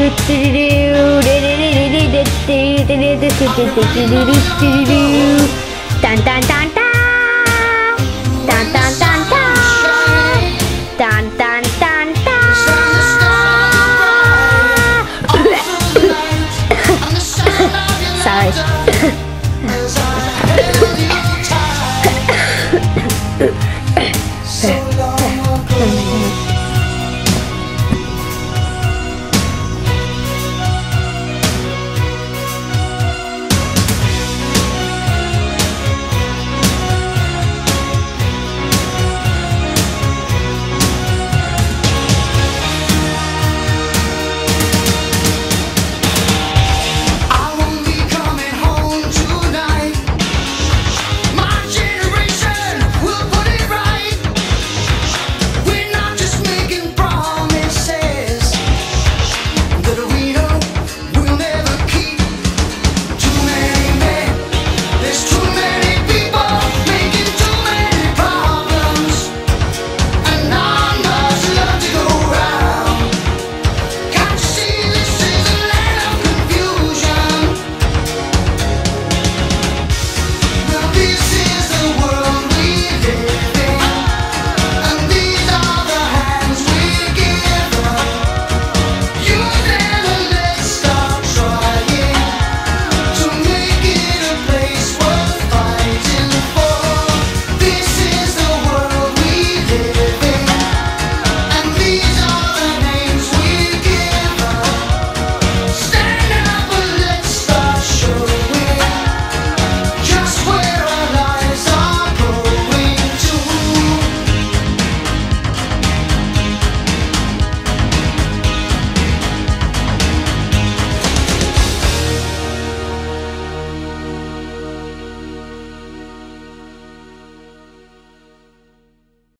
Dun dun dun dun. Dun dun Sorry. So long